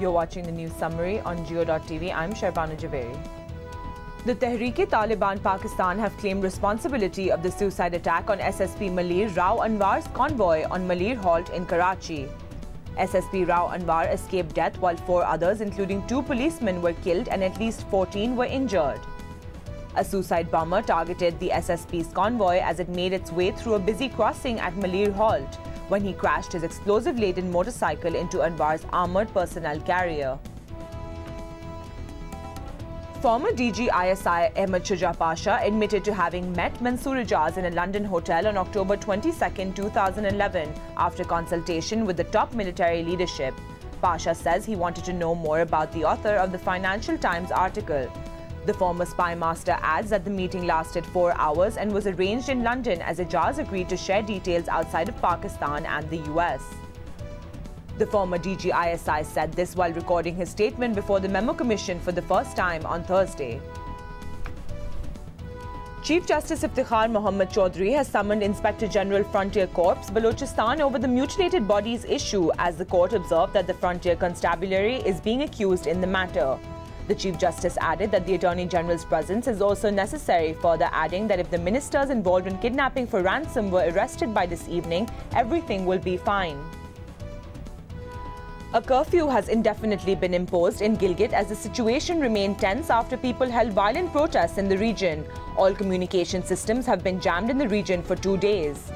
You're watching the news summary on Geo.tv. I'm Sharbana Javeri. The Tehreek-e-Taliban Pakistan have claimed responsibility of the suicide attack on SSP Malir Rao Anwar's convoy on Malir Halt in Karachi. SSP Rao Anwar escaped death while four others, including two policemen, were killed and at least 14 were injured. A suicide bomber targeted the SSP's convoy as it made its way through a busy crossing at Malir Halt when he crashed his explosive-laden motorcycle into Anwar's armoured personnel carrier. Former DG ISI Ahmed Shuja Pasha admitted to having met Mansoor Ijaz in a London hotel on October 22, 2011, after consultation with the top military leadership. Pasha says he wanted to know more about the author of the Financial Times article. The former spy master adds that the meeting lasted four hours and was arranged in London as Ijaz agreed to share details outside of Pakistan and the US. The former DG ISI said this while recording his statement before the Memo Commission for the first time on Thursday. Chief Justice Iftikhar Mohammad Chaudhry has summoned Inspector General Frontier Corps Balochistan over the mutilated bodies issue as the court observed that the Frontier Constabulary is being accused in the matter. The Chief Justice added that the Attorney General's presence is also necessary, further adding that if the ministers involved in kidnapping for ransom were arrested by this evening, everything will be fine. A curfew has indefinitely been imposed in Gilgit as the situation remained tense after people held violent protests in the region. All communication systems have been jammed in the region for two days.